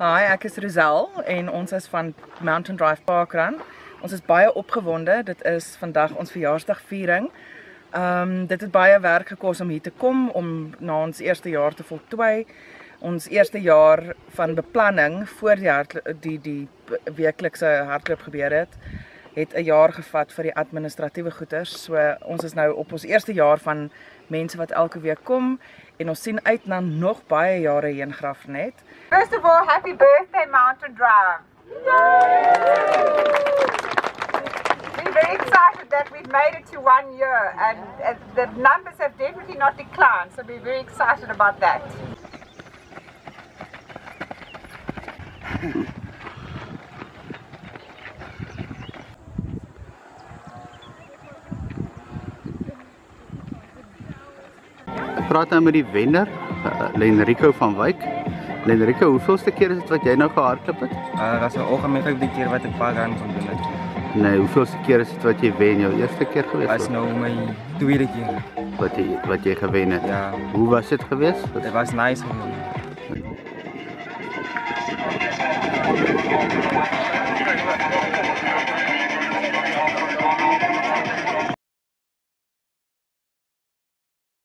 Hi, ek is Rosel en ons is van Mountain Drive Parkrun. Ons is baie opgewonde. Dit is vandag ons verjaarsdagviering. Ehm um, dit het baie werk gekos om hier te kom om na ons eerste jaar te voltooi. Ons eerste jaar van beplanning voor die die die weeklikse hardloop gebeur het, het 'n jaar gevat vir die administratiewe goeders. So ons is nou op ons eerste jaar van mense wat elke week kom en ons sien uit na nog baie jare heen Grafnet. First of all, happy birthday, Mountain Drive. We're very excited that we've made it to one year and uh, the numbers have definitely not declined, so we're very excited about that. Praat nou met die wenner, uh, Lenrico van Wyk. Lenrico, hoeveelste keer is dit wat jy nou gehardloop het? Uh, dat is een algemeen die keer wat ik paar gaan van doen het. Nee, hoeveelste keer is dit wat jy wen? Jou eerste keer gewees? Dat is nou mijn tweede keer. wat jy wat jy gewen het. Ja, Hoe was dit geweest? het was nice. gewoon.